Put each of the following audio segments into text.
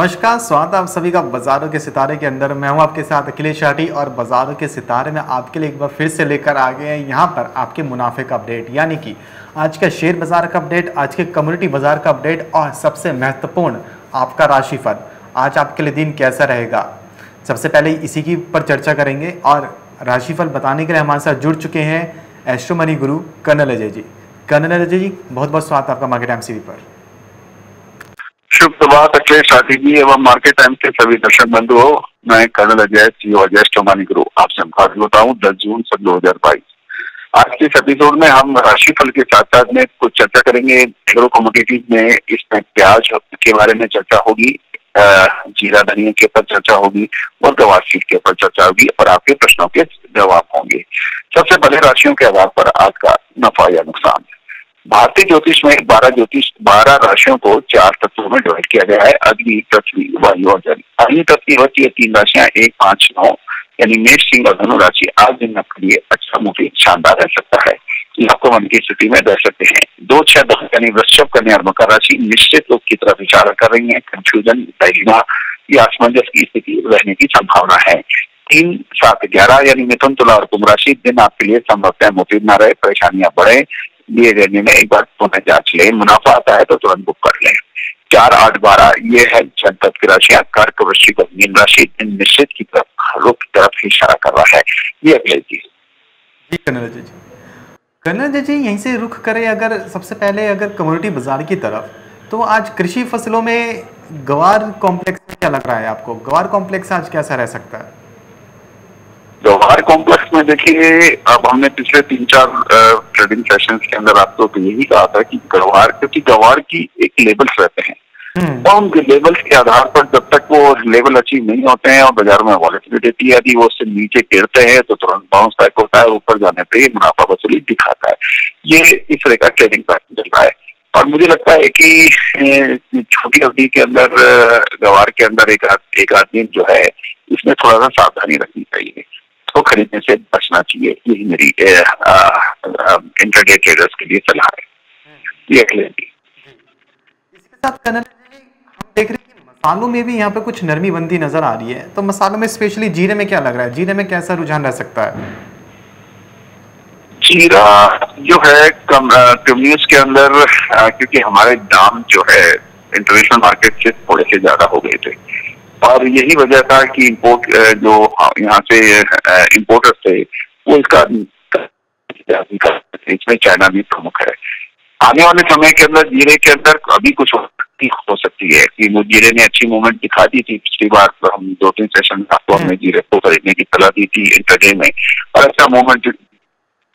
नमस्कार, स्वागत आप सभी का बाजारों के सितारे के अंदर। मैं हूँ आपके साथ अखिलेश शाठी और बाजारों के सितारे में आपके लिए एक बार फिर से लेकर आ गए हैं यहाँ पर आपके मुनाफे का अपडेट, यानी कि आज का शेयर बाज़ार का अपडेट, आज के कम्युनिटी बाज़ार का अपडेट और सबसे महत्वपूर्ण आपका राशिफल। आज आपके लिए दिन कैसा रहेगा? सबसे पहले इसी की पर चर्चा करेंगे और राशिफल बताने के लिए हमारे साथ जुड़ चुके हैं Astro Money Guru colonel Ajay ji. Colonel Ajay ji बहुत बहुत स्वागत आपका मार्केट एम पर। शुभ प्रभात अखिलेश साथी जी एवं मार्केट टाइम के सभी दर्शक बंधु हो, मैं कर्नल अजय सी अजय स्टोमानी गुरु आपसे मुखातिब होता हूँ। दस जून सन दो हज़ार बाईस। आज के इस एपिसोड में हम राशिफल के साथ साथ में कुछ चर्चा करेंगे। एग्रो कमोडिटीज में इसमें प्याज के बारे में चर्चा होगी जीरा धनिया के ऊपर चर्चा होगी, और गवार सीट के ऊपर चर्चा होगी, और आपके प्रश्नों के जवाब होंगे। सबसे पहले राशियों के आधार पर आज का नफा या नुकसान। भारतीय ज्योतिष में बारह ज्योतिष, बारह राशियों को चार तत्वों में डिवाइड किया गया है। अग्नि, पृथ्वी, वायु और जल। अग्नि तत्व होती है तीन राशियाँ, एक, पाँच, नौ। यानी मेष, सिंह और धनु राशि आज दिन आपके लिए अच्छा मुफी शानदार रह सकता है। आपको मन की स्थिति में रह सकते हैं। दो, छह, दस, यानी वृक्षभ कन्या और मकर राशि निश्चित रूप की तरफ़ इशारा कर रही है। कंफ्यूजन डायलिमा या असमंजस की स्थिति रहने की संभावना है। तीन, सात, ग्यारह, यानी मिथुन, तुला और कुंभ राशि दिन आपके लिए संभवतः मुफीद न रहे, परेशानियाँ बढ़े। दिए गए निर्णय एक बार पुनः जाँच लें, मुनाफा आता है तो तुरंत बुक कर लें। चार आठ बारह, ये है जनपद की राशि कर्क वृश्चिक और मीन राशि निश्चित की तरफ़ रुख की तरफ़ इशारा कर रहा है। ये अगले जी। जी कन्नड़ जी कन्नड़ जी यहीं से रुख करें, अगर सबसे पहले अगर कम्युनिटी बाज़ार की तरफ़ तो आज कृषि फ़सलों में गवार कॉम्प्लेक्स क्या लग रहा है आपको? गवार कॉम्प्लेक्स आज कैसा रह सकता है? व्यवहार कॉम्प्लेक्स में देखिए अब हमने पिछले तीन चार ट्रेडिंग सेशन के अंदर आपको तो यही कहा था कि गवार क्योंकि गवार की एक लेबल्स रहते हैं। हम्म। और उनके लेवल्स के आधार पर जब तक वो लेवल अचीव नहीं होते हैं और बाज़ार में वॉलिटिलिटी यदि वो उससे नीचे गिरते हैं तो तुरंत बाउंस बैक होता है ऊपर जाने पे मुनाफा वसूली दिखाता है। ये इस तरह का ट्रेडिंग पैटर्न चल रहा है। और मुझे लगता है कि छोटी अवधि के अंदर गवार के अंदर एक एक आदमी जो है इसमें थोड़ा सा सावधानी रखनी चाहिए। को खरीदने से बचना चाहिए। यही मेरी इंटरडे ट्रेडर्स के लिए सलाह है। ये अगले इसके साथ हम देख रहे हैं मसालों में भी यहाँ पे कुछ नरमी बंदी नज़र आ रही है। तो मसालों में स्पेशली जीरे में क्या लग रहा है? जीरे में कैसा रुझान रह सकता है? जीरा जो है कम कम्युनिस्ट के अंदर क्योंकि हमारे दाम जो है इंटरनेशनल मार्केट से थोड़े से ज़्यादा हो गए थे। और यही वजह था कि इम्पोर्ट जो यहाँ से इम्पोर्टर्स थे वो इसका इसमें चाइना भी प्रमुख है। आने वाले समय के अंदर जीरे के अंदर अभी कुछ हो सकती है कि वो जीरे ने अच्छी मूवमेंट दिखा दी थी। पिछली बार हम दो तीन सेशन आपको हमने जीरे को खरीदने की सलाह दी थी इंटरडे में। और अच्छा मूवमेंट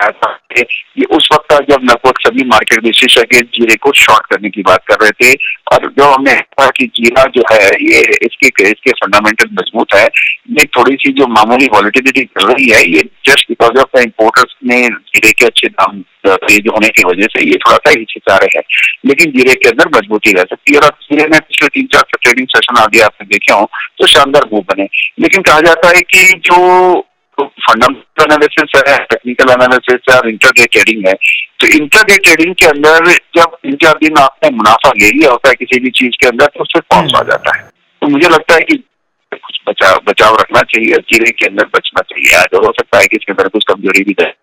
ऐसा ये उस वक्त था जब लगभग सभी मार्केट विशेषज्ञ जीरे को शॉर्ट करने की बात कर रहे थे। और जो हमने कहा कि जीरा जो है, ये इसके इसके फंडामेंटल मज़बूत है। ये थोड़ी सी जो मामूली वॉलिटिलिटी कर रही है, ये just because of the importers ने जीरे के अच्छे दाम, तेज होने की वजह से ये थोड़ा सा हिचकिचा रहे हैं। लेकिन जीरे के अंदर मजबूती रह सकती है। और जीरे में पिछले तीन चार ट्रेडिंग सेशन आगे आपने देखे हो तो शानदार मूव बने। लेकिन कहा जाता है कि जो तो फंडामेंटल एनालिसिस है टेक्निकल एनालिसिस है, और इंटरडे ट्रेडिंग है। तो इंटरडे ट्रेडिंग के अंदर जब तीन चार दिन आपने मुनाफा ले लिया होता है किसी भी चीज़ के अंदर तो उससे पहुँच आ जाता है। तो मुझे लगता है कि कुछ बचाव बचाव रखना चाहिए जीरे के अंदर बचना चाहिए। आज हो सकता है कि इसके अंदर कुछ कमज़ोरी भी है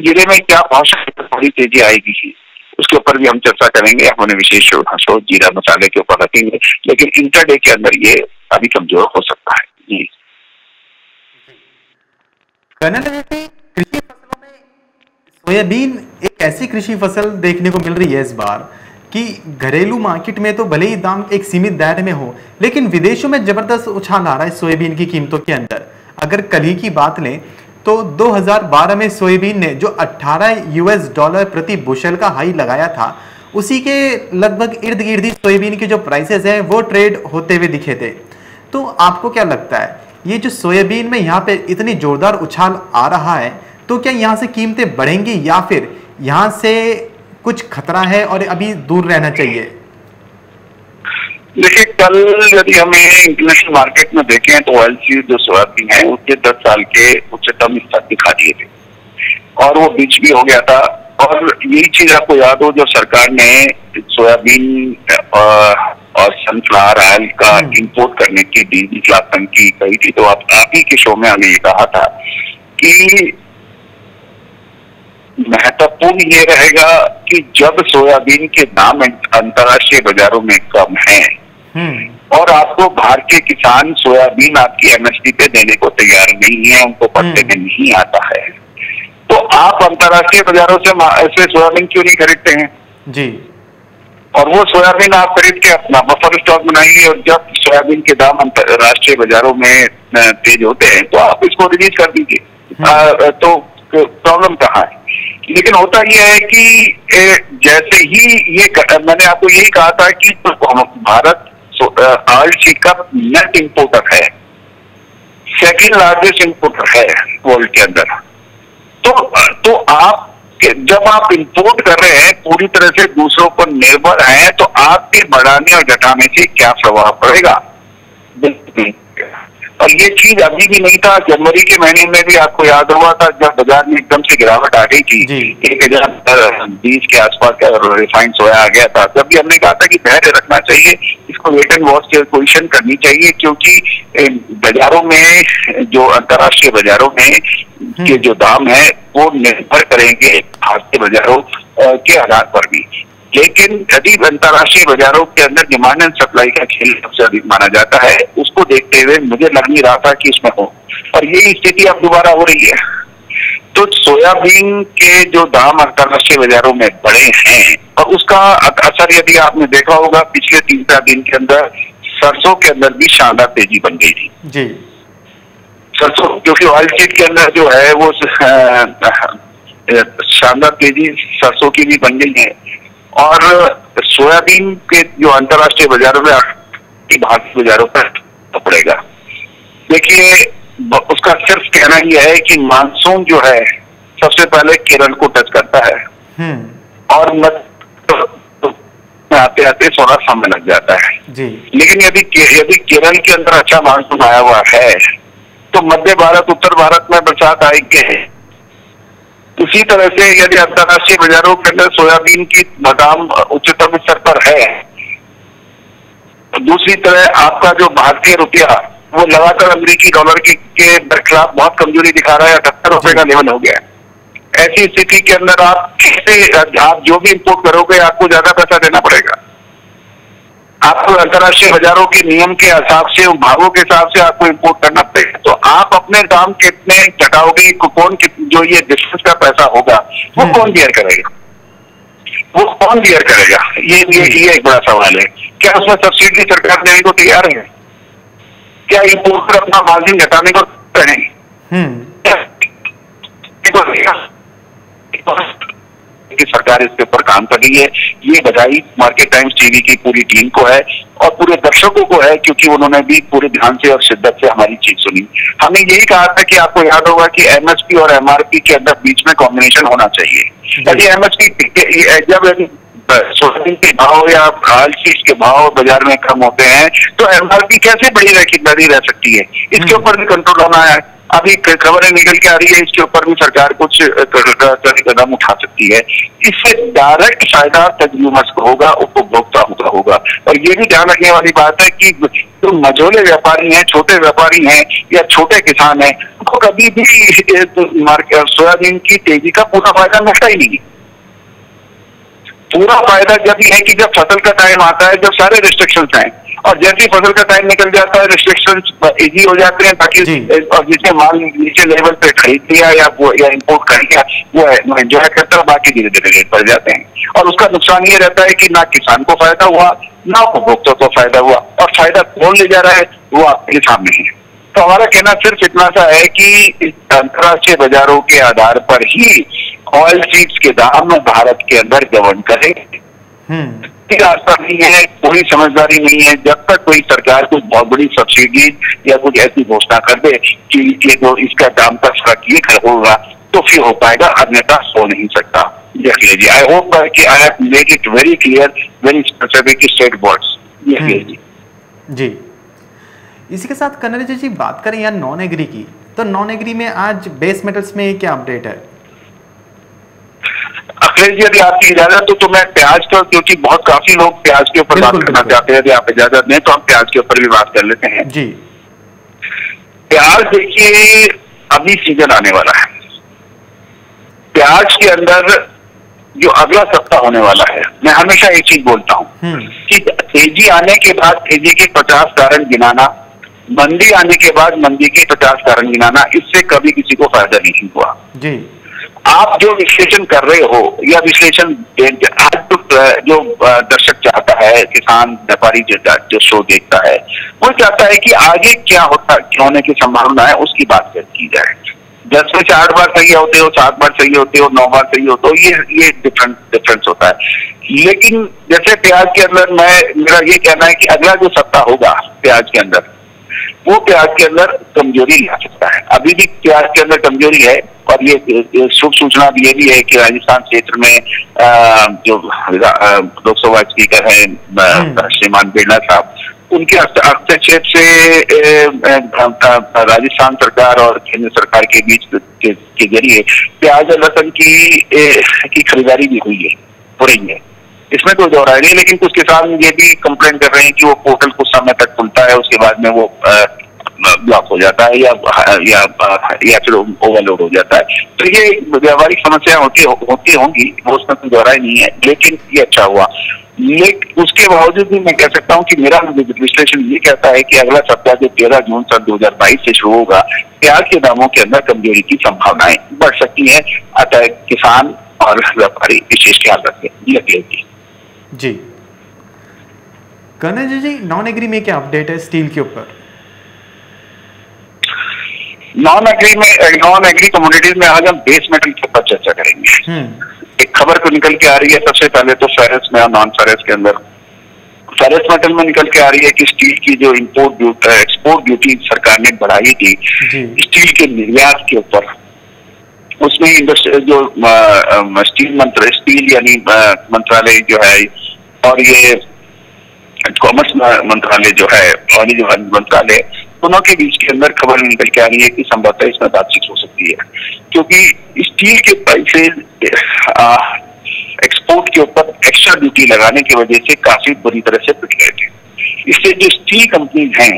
जीरे में क्या पहुँच थोड़ी तेज़ी आएगी? उसके ऊपर भी हम चर्चा करेंगे। हमने विशेष शोध जीरा मसाले के ऊपर रखेंगे। लेकिन इंटरडे के अंदर ये अभी कमज़ोर हो सकता है। जी। कृषि फ़सलों में सोयाबीन एक ऐसी कृषि फ़सल देखने को मिल रही है इस बार कि घरेलू मार्केट में तो भले ही दाम एक सीमित दायरे में हो, लेकिन विदेशों में ज़बरदस्त उछाल आ रहा है सोयाबीन की कीमतों के अंदर। अगर कल ही की बात लें तो 2012 में सोयाबीन ने जो 18 यूएस डॉलर प्रति बुशल का हाई लगाया था, उसी के लगभग इर्द गिर्द सोयाबीन के जो प्राइसेस हैं, वो ट्रेड होते हुए दिखे थे। तो आपको क्या लगता है? ये जो सोयाबीन में यहाँ पे इतनी जोरदार उछाल आ रहा है तो क्या यहाँ से कीमतें बढ़ेंगी या फिर यहाँ से कुछ खतरा है और अभी दूर रहना चाहिए? देखिए, कल यदि हमें इंटरनेशनल मार्केट में देखें तो ऑयल सीड जो सोयाबीन है, उसके दस साल के उच्चतम स्तर दिखा दिए थे। और वो बीच भी हो गया था। और यही चीज़ आपको याद हो, जो सरकार ने सोयाबीन और सनफ्लावर ऑयल का हम्म। इंपोर्ट करने की डीजी क्लासन की कही थी तो आप आप ही के शो में हमने ये कहा था कि महत्वपूर्ण ये रहेगा कि जब सोयाबीन के दाम अंतर्राष्ट्रीय बाजारों में कम हैं हम्म। और आपको भारतीय किसान सोयाबीन आपकी एमएसपी पे देने को तैयार नहीं है उनको पत्ते में नहीं आता है तो आप अंतर्राष्ट्रीय बाजारों से सोयाबीन क्यों नहीं खरीदते हैं? जी। और वो सोयाबीन आप खरीद के अपना बफर स्टॉक बनाइए और जब सोयाबीन के दाम अंतर्राष्ट्रीय बाजारों में तेज होते हैं तो आप इसको रिलीज़ कर दीजिए। अ, तो प्रॉब्लम कहाँ है? लेकिन होता यह है कि जैसे ही ये मैंने आपको यही कहा था कि भारत ऑयल सीड का नेट इंपोर्टर है। सेकेंड लार्जेस्ट इंपोर्टर है वर्ल्ड के अंदर। तो तो आप जब आप इंपोर्ट कर रहे हैं, पूरी तरह से दूसरों पर निर्भर हैं तो आपके बढ़ाने और घटाने से क्या प्रभाव पड़ेगा बिल्कुल। और ये चीज़ अभी भी नहीं था जनवरी के महीने में भी आपको याद हुआ था जब बाज़ार में एकदम से गिरावट आ गई थी। एक हज़ार बीस के आसपास का रिफाइंड सोया आ गया था। जब भी हमने कहा था कि धैर्य रखना चाहिए इसको वेट एंड वॉच की पोजिशन करनी चाहिए क्योंकि बाजारों में जो अंतर्राष्ट्रीय बाजारों में के जो दाम है वो निर्भर करेंगे भारतीय बाजारों के आधार पर भी। लेकिन यदि अंतर्राष्ट्रीय बाजारों के अंदर डिमांड एंड सप्लाई का खेल सबसे अधिक माना जाता है उसको देखते हुए मुझे लग नहीं रहा था कि इसमें हो। और यही स्थिति अब दोबारा हो रही है। तो सोयाबीन के जो दाम अंतर्राष्ट्रीय बाजारों में बढ़े हैं और उसका असर यदि आपने देखा होगा पिछले तीन चार दिन के अंदर सरसों के अंदर भी शानदार तेज़ी बन गई थी। जी। सरसों क्योंकि ऑयल सीड के अंदर जो है वो शानदार तेज़ी सरसों की भी बन गई है। और सोयाबीन के जो अंतर्राष्ट्रीय बाजारों में भारतीय बाजारों पर पड़ेगा देखिए उसका सिर्फ़ कहना यह है कि मानसून जो है सबसे पहले केरल को टच करता है। हम्म। और मध्य में आते आते थोड़ा समय लग जाता है। जी। लेकिन यदि यदि केरल के अंदर अच्छा मानसून आया हुआ है तो मध्य भारत उत्तर भारत में बरसात आएगी। है उसी तरह से यदि अंतर्राष्ट्रीय बाजारों के अंदर सोयाबीन की दाम उच्चतम स्तर पर है तो दूसरी तरह आपका जो भारतीय रुपया वो लगातार अमरीकी डॉलर के, के खिलाफ बहुत कमज़ोरी दिखा रहा है अठहत्तर रुपए का लेवल हो गया है। ऐसी स्थिति के अंदर आप कैसे आप जो भी इंपोर्ट करोगे आपको ज़्यादा पैसा देना पड़ेगा। आपको अंतर्राष्ट्रीय बाजारों के नियम के हिसाब से भावों के हिसाब से आपको इंपोर्ट करना पड़ेगा। तो आप अपने दाम कितने घटाओगे कौन जो ये डिफरेंस का पैसा होगा वो हम्म। कौन बियर करेगा? वो कौन बियर करेगा? ये ये ये एक बड़ा सवाल है। क्या उसमें सब्सिडी सरकार देने को तैयार है? क्या इंपोर्टर अपना मार्जिन घटाने को तैयार है? हम्म। कि सरकार इसके ऊपर काम कर रही है। ये बधाई मार्केट टाइम्स टीवी की पूरी टीम को है और पूरे दर्शकों को है क्योंकि उन्होंने भी पूरे ध्यान से और शिद्दत से हमारी चीज़ सुनी। हमने यही कहा था कि आपको याद होगा कि एमएसपी और एमआरपी के अंदर बीच में कॉम्बिनेशन होना चाहिए। यदि एमएसपी जब सोयाबीन के भाव या हाल चीज़ के भाव बाज़ार में कम होते हैं तो एमआरपी कैसे बड़ी रह सकती है? इसके ऊपर भी कंट्रोल होना है। अभी खबरें निकल के आ रही है, इसके ऊपर भी सरकार कुछ कदम उठा सकती है। इससे डायरेक्ट फ़ायदा कंज्यूमर्स को होगा उपभोक्ताओं का होगा। और ये भी ध्यान रखने वाली बात है कि जो मझोले व्यापारी हैं, छोटे व्यापारी हैं, या छोटे किसान हैं, उनको तो कभी भी तो सोयाबीन की तेज़ी का पूरा फ़ायदा मिलता ही नहीं। पूरा फ़ायदा जब ये है कि जब फ़सल का टाइम आता है जब सारे रिस्ट्रिक्शन हैं। और जैसे ही फ़सल का टाइम निकल जाता है रिस्ट्रिक्शन इजी हो जाते हैं ताकि और जिसने माल नीचे लेवल पे खरीद लिया या वो या इम्पोर्ट कर लिया वो एंजॉय करता है बाकी धीरे धीरे रेट बढ़ जाते हैं। और उसका नुकसान ये रहता है कि ना किसान को फ़ायदा हुआ ना उपभोक्ता को फ़ायदा हुआ। और फ़ायदा कौन ले जा रहा है वो आपके सामने है। तो हमारा कहना सिर्फ़ इतना सा है कि अंतर्राष्ट्रीय बाजारों के आधार पर ही ऑयल सीड्स के दाम भारत के अंदर गवर्न करेंगे हम्म। रास्ता नहीं है कोई समझदारी नहीं है। जब तक कोई सरकार कुछ बहुत बड़ी सब्सिडी या कुछ ऐसी घोषणा कर दे कि ये जो इसका दाम का फ़र्क ये होगा तो फिर हो पाएगा अन्यथा हो नहीं सकता। देखिए जी आई होप कि I have made it very clear very specific state boards देखिए जी जी। इसी के साथ कन्नड़ जी बात करें यार नॉन एग्री की तो नॉन एग्री में आज बेस मेटल्स में क्या अपडेट है? अखिलेश जी यदि आपकी इजाज़त तो, तो मैं प्याज का क्योंकि बहुत काफ़ी लोग प्याज के ऊपर बात करना चाहते हैं यदि आप इजाज़त दें तो हम प्याज के ऊपर भी बात कर लेते हैं। जी। प्याज देखिए अभी सीज़न आने वाला है। प्याज के अंदर जो अगला सप्ताह होने वाला है मैं हमेशा एक चीज़ बोलता हूँ हम्म। कि तेज़ी आने के बाद तेज़ी के पचास कारण गिनाना मंदी आने के बाद मंदी के पचास कारण गिनाना इससे कभी किसी को फ़ायदा नहीं हुआ। जी। आप जो विश्लेषण कर रहे हो या विश्लेषण जो दर्शक चाहता है, किसान, व्यापारी जो शो देखता है, वो चाहता है कि आगे क्या होता होने की संभावना है, उसकी बात की जाए। दस में से आठ बार सही होते हो, सात बार सही होते हो, नौ बार सही होते हो, ये ये डिफरेंट डिफरेंस होता है। लेकिन जैसे प्याज के अंदर मैं, मेरा ये कहना है कि अगला जो सप्ताह होगा, प्याज के अंदर वो प्याज के अंदर कमज़ोरी ला सकता है अभी भी प्याज के अंदर कमज़ोरी है और ये शुभ सूचना भी ये भी है कि राजस्थान क्षेत्र में जो लोकसभा स्पीकर है हम्म। श्रीमान बिरला साहब उनके हस्तक्षेप से राजस्थान सरकार और केंद्र सरकार के बीच के, के ज़रिए प्याज और लहसुन की की खरीदारी भी हुई है हो रही है इसमें कोई दो राय नहीं लेकिन कुछ किसान ये भी कंप्लेन कर रहे हैं कि वो पोर्टल कुछ समय तक खुलता है, उसके बाद में वो ब्लॉक हो जाता है या या या फिर ओवरलोड हो जाता है। तो ये व्यावहारिक समस्या होती होती होंगी, वो उसमें कोई दोहराई नहीं है, लेकिन ये अच्छा हुआ। लेकिन उसके बावजूद भी मैं कह सकता हूँ कि मेरा विश्लेषण ये कहता है कि अगला सप्ताह जो तेरह जून सन 2022 से शुरू होगा, प्याज के दामों के अंदर कमज़ोरी की संभावनाएँ बढ़ सकती हैं। अतः किसान और व्यापारी विशेष ख्याल रखें। अखिलेश जी। कर्नल जी जी नॉन एग्री में क्या अपडेट है स्टील के ऊपर? नॉन एग्री में नॉन एग्री कम्युनिटीज में आज हम बेस मेटल के ऊपर चर्चा करेंगे। हम्म। एक खबर को निकल के आ रही है सबसे पहले तो फेरस में और नॉन फेरस के अंदर। फेरस मेटल में निकल के आ रही है कि स्टील की जो इंपोर्ट ड्यूटी एक्सपोर्ट ड्यूटी सरकार ने बढ़ाई थी स्टील के निर्यात के ऊपर। उसमें इंडस्ट्री जो स्टील मंत्र स्टील यानी मंत्रालय जो है और ये कॉमर्स मंत्रालय जो है वाणिज्य मंत्रालय, दोनों के बीच के अंदर खबर निकल के आ रही है कि संभवतः इसमें बातचीत हो सकती है। क्योंकि स्टील के पैसे एक्सपोर्ट के ऊपर एक्स्ट्रा ड्यूटी लगाने की वजह से काफ़ी बुरी तरह से पिट गए थे। इससे जो स्टील कंपनीज़ हैं,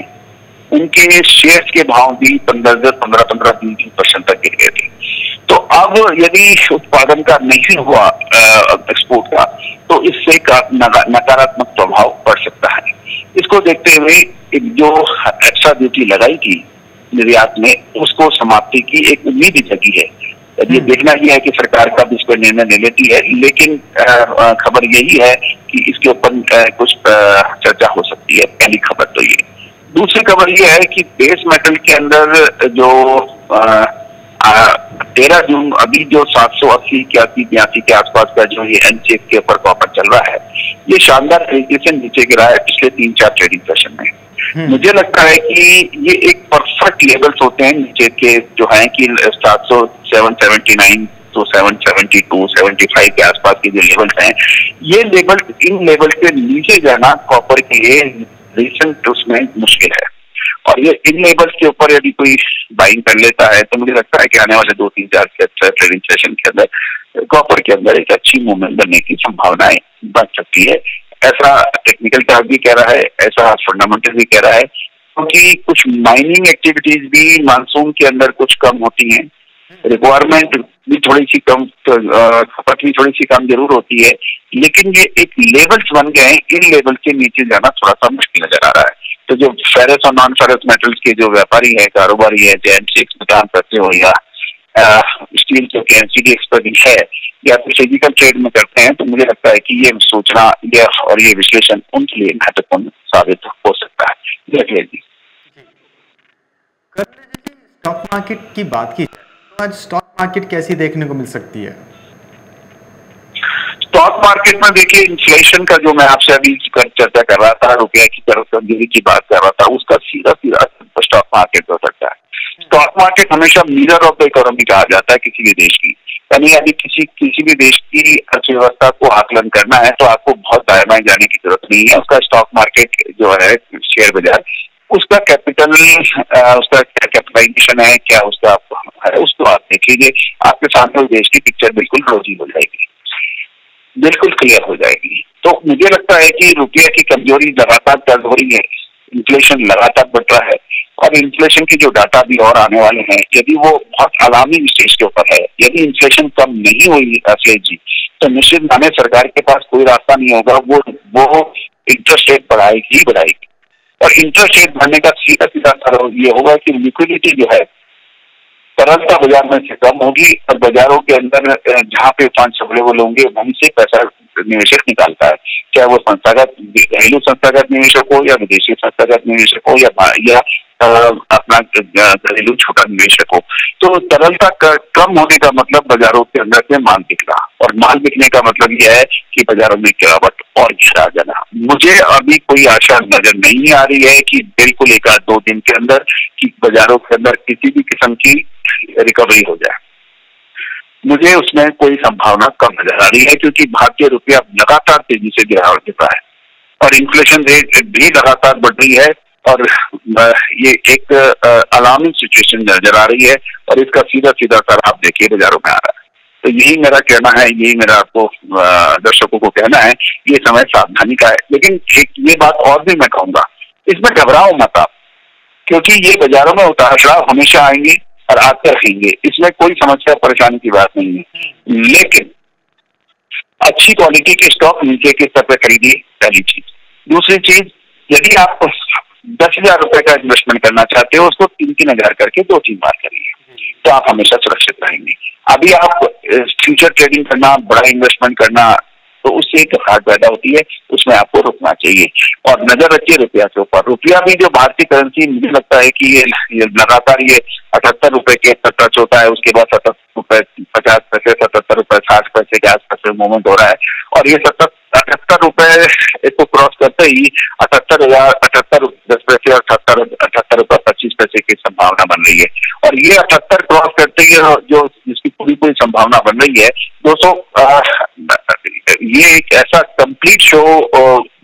उनके शेयर्स के भाव भी पंद्रह दस पंद्रह पंद्रह तीन तीन परसेंट तक गिर गए थे। तो अब यदि उत्पादन का नहीं हुआ एक्सपोर्ट का तो नकारात्मक प्रभाव पड़ सकता है। इसको देखते हुए एक जो एक्स्ट्रा ड्यूटी लगाई थी निर्यात में उसको समाप्ति की एक उम्मीद जगी है। ये हम्म। देखना ही है कि सरकार कब इस पर निर्णय ले लेती है लेकिन खबर यही है कि इसके ऊपर कुछ चर्चा हो सकती है। पहली खबर तो ये। दूसरी खबर ये है कि बेस मेटल के अंदर जो तेरह जून अभी जो सात सौ अस्सी इक्यासी बयासी के आसपास का जो ये एनसीएफ के ऊपर कॉपर चल रहा है ये शानदार तरीके से नीचे गिरा है पिछले तीन चार ट्रेडिंग सेशन में। हम्म, मुझे लगता है कि ये एक परफेक्ट लेवल्स होते हैं नीचे के जो है कि सात सौ सेवन सेवेंटी नाइन तो seven seventy two seventy five के आसपास के जो लेवल्स हैं ये लेवल इन लेवल के नीचे जाना कॉपर के लिए रिसेंट उसमें मुश्किल है। और ये इन लेवल्स के ऊपर यदि कोई बाइंग कर लेता है तो मुझे लगता है कि आने वाले दो तीन चार ट्रेडिंग सेशन के अंदर कॉपर के अंदर एक अच्छी मूवमेंट बनने की संभावनाएँ बन सकती है। ऐसा टेक्निकल चार्ट भी कह रहा है ऐसा फंडामेंटल भी कह रहा है क्योंकि तो कुछ माइनिंग एक्टिविटीज़ भी मानसून के अंदर कुछ कम होती हैं। रिक्वायरमेंट भी थोड़ी सी कम तो, खपत भी थोड़ी सी कम ज़रूर होती है लेकिन ये एक लेवल्स बन गए हैं इन लेवल के नीचे जाना थोड़ा सा मुश्किल नज़र आ रहा है। तो जो फेरस और नॉन फेरस मेटल्स के जो व्यापारी है, कारोबारी है जो एमसीएक्स काम करते हो या स्टील जो के एनसीडीएक्स पर भी है, या फिर फ़िज़िकल ट्रेड में करते हैं तो मुझे लगता है कि ये सूचना, या और ये विश्लेषण उनके लिए महत्वपूर्ण साबित हो सकता है। अखिलेश जी। स्टॉक मार्केट की बात की तो आज स्टॉक मार्केट कैसी देखने को मिल सकती है? स्टॉक मार्केट में देखिए इन्फ्लेशन का जो मैं आपसे अभी चर्चा कर रहा था, रुपया की तरफ़ कमज़ोरी की बात कर रहा था, उसका सीधा सीधा स्टॉक मार्केट हो सकता है। स्टॉक मार्केट हमेशा मिरर ऑफ़ द इकोनॉमी कहा जाता है किसी भी देश की। यानी यदि किसी किसी भी देश की अर्थव्यवस्था को आकलन करना है तो आपको बहुत दाएँ बाएँ जाने की ज़रूरत नहीं है। उसका स्टॉक मार्केट जो है शेयर बाज़ार, उसका कैपिटल उसका क्या कैपिटलाइजेशन है, क्या उसका है उसको आप देख लीजिए, आपके सामने देश की पिक्चर बिल्कुल रोजी हो जाएगी। बिल्कुल क्लियर हो जाएगी। तो मुझे लगता है कि रुपये की कमज़ोरी लगातार हो रही है इन्फ्लेशन लगातार बढ़ रहा है, और इन्फ्लेशन की जो डाटा भी और आने वाले हैं, यदि वो बहुत अलार्मिंग स्टेज के ऊपर है, यदि इन्फ्लेशन कम नहीं हुई, अखिलेश जी तो निश्चित माने सरकार के पास कोई रास्ता नहीं होगा, वो वो इंटरेस्ट रेट बढ़ाएगी ही बढ़ाएगी। और इंटरेस्ट रेट बढ़ने का सीधा सीधा ये होगा कि लिक्विडिटी जो है तरलता बाज़ार में से कम होगी और बाजारों के अंदर जहाँ पे फंड अवेलेबल होंगे वहीं से पैसा निवेशक निकालता है, चाहे वो संस्थागत घरेलू संस्थागत निवेशक हो या विदेशी संस्थागत निवेशक हो या या अपना घरेलू छोटा निवेशक हो। तो तरलता कम होने का मतलब बाजारों के अंदर से माल बिकना। और माल बिकने का मतलब यह है कि बाजारों में गिरावट और घिरा जाना। मुझे अभी कोई आशा नज़र नहीं आ रही है कि बिल्कुल एक आध दो दिन के अंदर कि बाजारों के अंदर किसी भी किस्म की रिकवरी हो जाए। मुझे उसमें कोई संभावना कम नज़र आ रही है, क्योंकि भारतीय रुपया लगातार तेज़ी से गिरावट देता है। और इन्फ्लेशन रेट भी लगातार बढ़ रही है, और ये एक अलार्मिंग सिचुएशन नज़र आ रही है, और इसका सीधा सीधा असर आप देखिए बाजारों में आ रहा है। तो यही मेरा कहना है, यही मेरा आपको दर्शकों को कहना है, ये समय सावधानी का है। लेकिन एक ये बात और भी मैं कहूँगा, इसमें घबराओ मत आप, क्योंकि ये बाजारों में उतार चढ़ाव हमेशा आएँगे। और आते रहेंगे इसमें कोई समस्या, परेशानी की बात नहीं है। लेकिन अच्छी क्वालिटी के स्टॉक नीचे के स्तर पर खरीदिए, पहली चीज़। दूसरी चीज़, यदि आप दस हज़ार रुपए का इन्वेस्टमेंट करना चाहते हो, उसको तीन तीन हज़ार करके दो तीन बार करिए। तो आप हमेशा सुरक्षित रहेंगे। अभी आप फ्यूचर ट्रेडिंग करना, बड़ा इन्वेस्टमेंट करना तो उससे एक घबराहट पैदा होती है उसमें आपको रुकना चाहिए। और नज़र रखिए रुपया के ऊपर। रुपया भी जो भारतीय करेंसी मुझे लगता है कि ये, लगातार ये अठहत्तर रुपए के टच होता है उसके बाद सत्तर रुपए पचास पैसे सतहत्तर रुपए साठ पैसे के आसपास मूवमेंट हो रहा है। और ये सत्तर अठहत्तर रुपए को क्रॉस करते ही अठहत्तर हज़ार अठहत्तर दस पैसे और अठहत्तर अठहत्तर रुपए पच्चीस पैसे की संभावना बन रही है। और ये अठहत्तर क्रॉस करते ही जो जिसकी पूरी पूरी संभावना बन रही है दोस्तों ये एक ऐसा complete show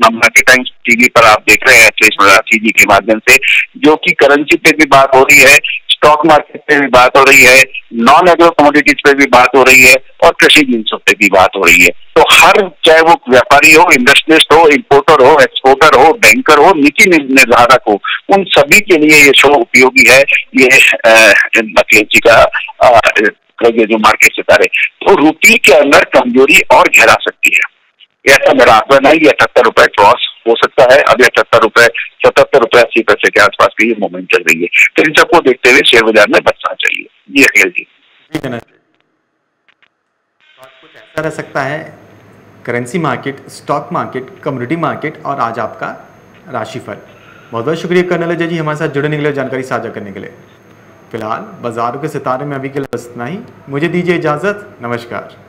market Times TV पर आप देख रहे हैं अखिलेश मराठी जी के माध्यम से, जो कि करेंसी पे भी बात हो रही है स्टॉक मार्केट पे भी बात हो रही है नॉन एग्रो कमोडिटीज पे भी बात हो रही है, और कृषि जिनसों पे भी बात हो रही है। तो हर, चाहे वो व्यापारी हो इंडस्ट्रियलिस्ट हो इंपोर्टर हो एक्सपोर्टर हो बैंकर हो, नीति निर्धारक हो, उन सभी के लिए ये शो उपयोगी है। ये अखिलेश जी का ये जो मार्केट सितारे तो रूपी के अंदर कमज़ोरी और घेरा सकती है। ऐसा मेरा आकलन है ये अठहत्तर रुपए क्रॉस हो सकता है। अभी अठहत्तर रुपए, सतहत्तर रुपए, अस्सी पैसे के आसपास की मूवमेंट चल रही है। तो इन सबको देखते हुए शेयर बाज़ार में बचना चाहिए। जी अखिल जी कुछ ऐसा रह सकता है। Currency market stock market community market और आज आपका राशिफल। बहुत बहुत शुक्रिया कर्नल अजय जी हमारे साथ जुड़ने के लिए जानकारी साझा करने के लिए। फ़िलहाल बाजारों के सितारे में अभी के लिए इतना ही। मुझे दीजिए इजाज़त। नमस्कार।